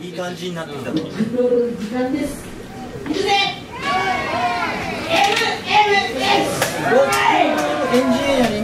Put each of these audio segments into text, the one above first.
いい感じになってきたと思います。エンジニアに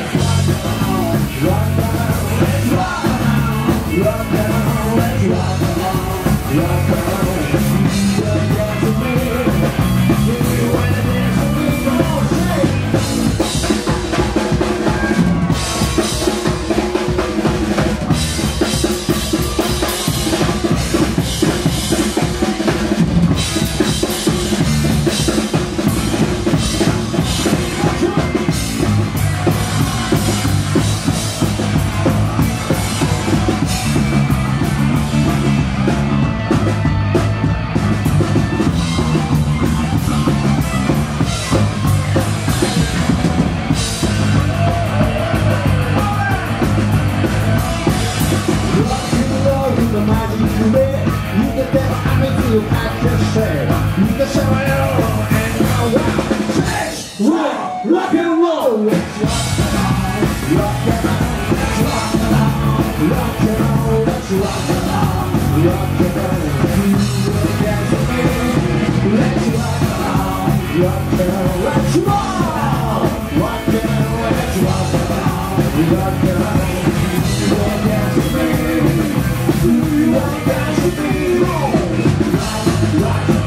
you, I can say You can say and my let's rock, rock roll It's rock and roll, rock roll It's rock roll, rock and roll rock roll, rock roll You will dance with Let's rock and roll, rock and roll Let's rock